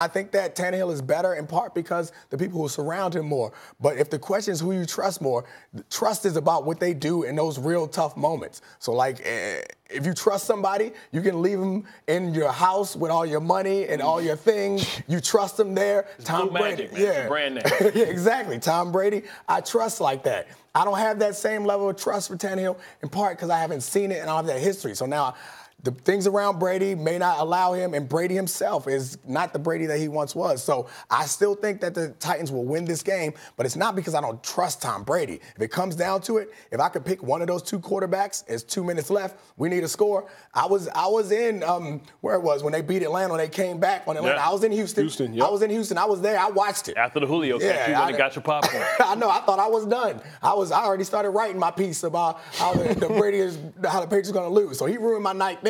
I think that Tannehill is better in part because the people who surround him more. But if the question is who you trust more, trust is about what they do in those real tough moments. So, like, eh, if you trust somebody, you can leave them in your house with all your money and all your things. You trust them there. It's Tom Brady, magic, yeah, brand name. yeah, exactly. Tom Brady, I trust like that. I don't have that same level of trust for Tannehill in part because I haven't seen it and I don't have that history. So now the things around Brady may not allow him, and Brady himself is not the Brady that he once was. So I still think that the Titans will win this game, but it's not because I don't trust Tom Brady. If it comes down to it, if I could pick one of those two quarterbacks, it's two minutes left, we need a score. I was I was in um, where it was when they beat Atlanta when they came back on Atlanta. Yeah. I was in Houston. Houston, yep. I was in Houston. I was there. I watched it after the Julio yeah, catch. You went and got your popcorn. I know. I thought I was done. I was. I already started writing my piece about how the, the Brady is how the Patriots are going to lose. So he ruined my night.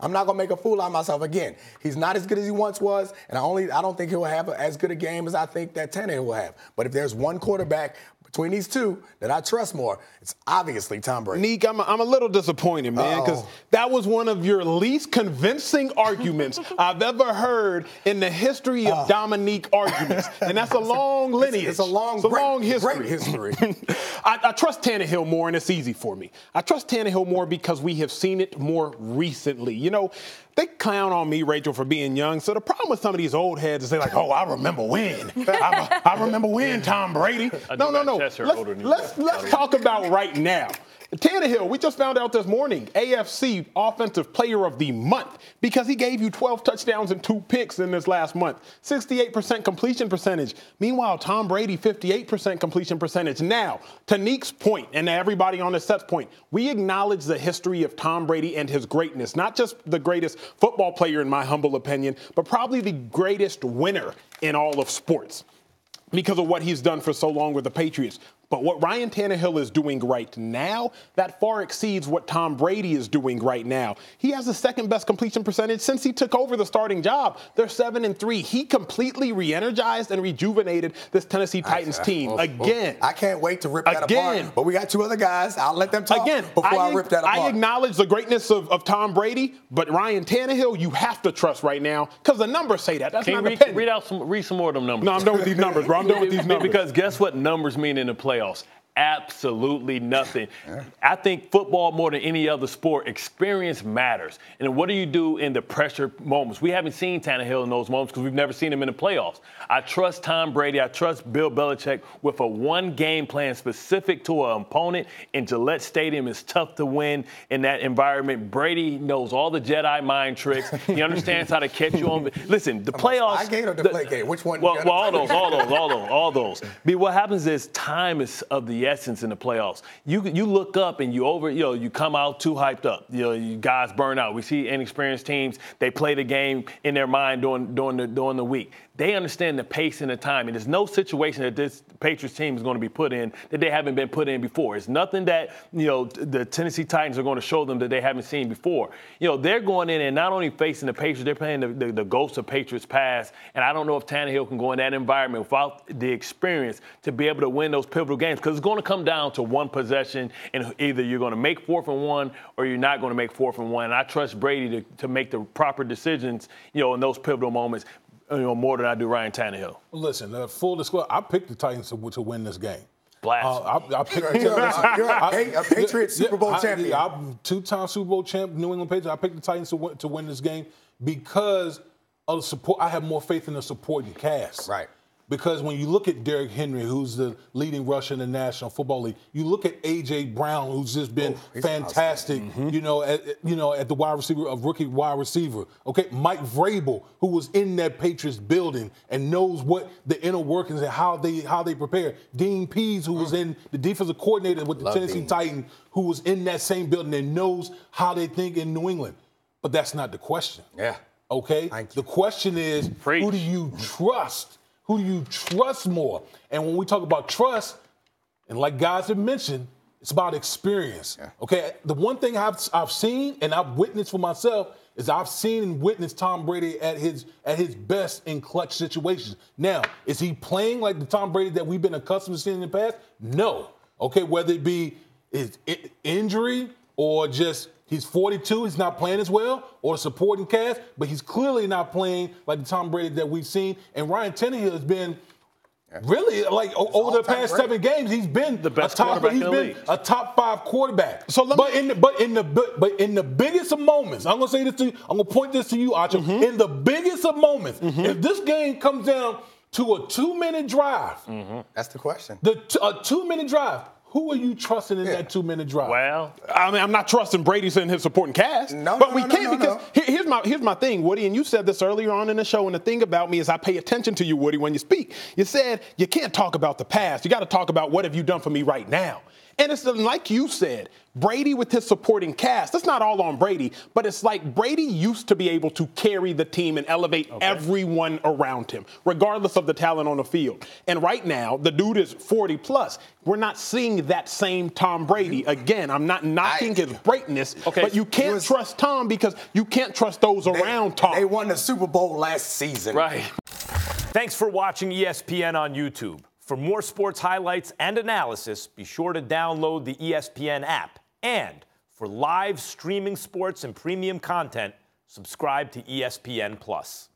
I'm not gonna make a fool out of myself again. He's not as good as he once was, and I only I don't think he'll have as good a game as I think that Tannehill will have. But if there's one quarterback between these two that I trust more, it's obviously Tom Brady. Neek, I'm a, I'm a little disappointed, man, because that was one of your least convincing arguments I've ever heard in the history of uh, Domonique arguments. And that's a long lineage. It's, it's a long, it's a great, long history. Great history. I, I, trust Tannehill more, and it's easy for me. I trust Tannehill more because we have seen it more recently. You know, they clown on me, Rachel, for being young. So the problem with some of these old heads is they're like, oh, I remember when. I, I remember when, Tom Brady. No, no, no. Let's, let's, let's talk about right now. Tannehill, we just found out this morning, AFC Offensive Player of the Month because he gave you 12 touchdowns and two picks in this last month. 68% completion percentage. Meanwhile, Tom Brady, 58% completion percentage. Now, to Neek's point and to everybody on the set's point, we acknowledge the history of Tom Brady and his greatness. Not just the greatest football player, in my humble opinion, but probably the greatest winner in all of sports because of what he's done for so long with the Patriots. But what Ryan Tannehill is doing right now, that far exceeds what Tom Brady is doing right now. He has the second best completion percentage since he took over the starting job. They're seven and three. He completely re-energized and rejuvenated this Tennessee Titans I, team again. I can't wait to rip that again. apart. But we got two other guys. I'll let them talk again before I, I rip that apart. I acknowledge the greatness of, of, Tom Brady, but Ryan Tannehill, you have to trust right now because the numbers say that. That's Can not you read, read out some read some more of them numbers. No, I'm done with these numbers, bro. I'm done with these numbers. Because guess what numbers mean in the playoffs? Playoffs? Absolutely nothing. Yeah. I think football, more than any other sport, experience matters. And what do you do in the pressure moments? We haven't seen Tannehill in those moments because we've never seen him in the playoffs. I trust Tom Brady. I trust Bill Belichick with a one game plan specific to an opponent in Gillette Stadium. It's tough to win in that environment. Brady knows all the Jedi mind tricks. He understands how to catch you on. Listen, the playoffs. I gate or the, play gate? Which one? Well, well all those, all those, all those, all those. But what happens is time is of the essence in the playoffs. You you look up and you over, you know, you come out too hyped up. You know, you guys burn out. We see inexperienced teams, they play the game in their mind during during the during the week. They understand the pace and the time. And there's no situation that this Patriots team is going to be put in that they haven't been put in before. It's nothing that, you know, the Tennessee Titans are going to show them that they haven't seen before. You know, they're going in and not only facing the Patriots, they're playing the, the, the ghosts of Patriots past. And I don't know if Tannehill can go in that environment without the experience to be able to win those pivotal games because it's going to come down to one possession and either you're going to make fourth and one or you're not going to make fourth and one. And I trust Brady to, to make the proper decisions, you know, in those pivotal moments you know, more than I do Ryan Tannehill. Listen, uh, full disclosure, I picked the Titans to, to win this game. Blast. Uh, I, I picked, you're, a, you're a, a Patriot Super Bowl champion. I, am two-time Super Bowl champ, New England Patriots. I picked the Titans to win, to win this game because of the support. I have more faith in the supporting cast. Right. Because when you look at Derrick Henry, who's the leading rusher in the National Football League, you look at AJ Brown, who's just been oh, fantastic. Mm-hmm. You know, at, you know, at the wide receiver of rookie wide receiver. Okay, Mike Vrabel, who was in that Patriots building and knows what the inner workings and how they how they prepare. Dean Pees, who mm. was in the defensive coordinator with the Love Tennessee Dean. Titan, who was in that same building and knows how they think in New England. But that's not the question. Yeah. Okay. The question is, Preach. who do you trust? Who do you trust more? And when we talk about trust, and like guys have mentioned, it's about experience. Yeah. Okay. The one thing I've I've seen and I've witnessed for myself is I've seen and witnessed Tom Brady at his at his best in clutch situations. Now, is he playing like the Tom Brady that we've been accustomed to seeing in the past? No. Okay, whether it be his injury or just He's 42. He's not playing as well or supporting cast, but he's clearly not playing like the Tom Brady that we've seen. And Ryan Tannehill has been really like o- over the past great. seven games, he's been The best a top. quarterback He's in the been league. a top five quarterback. So let but me- in the, but in the but but in the biggest of moments, I'm gonna say this to you. I'm gonna point this to you, Acho. Mm-hmm. In the biggest of moments, if this game comes down to a two minute drive, That's the question. the t- a two minute drive, who are you trusting in Yeah. that two minute drive? Well, I mean, I'm not trusting Brady sending his supporting cast. No, but no, we no, no, can't no, because no. here- here's my here's my thing, Woody. And you said this earlier on in the show. And the thing about me is I pay attention to you, Woody, when you speak. You said you can't talk about the past. You got to talk about what have you done for me right now. And it's like you said, Brady with his supporting cast. That's not all on Brady, but it's like Brady used to be able to carry the team and elevate everyone around him, regardless of the talent on the field. And right now, the dude is 40 plus. We're not seeing that same Tom Brady again. I'm not knocking I- his greatness, Okay. but you can't was- trust Tom because you can't trust those around Tom. They won the Super Bowl last season. right. Thanks for watching E ESPN on YouTube. For more sports highlights and analysis, be sure to download the ESPN app. And for live streaming sports and premium content, subscribe to ESPN Plus.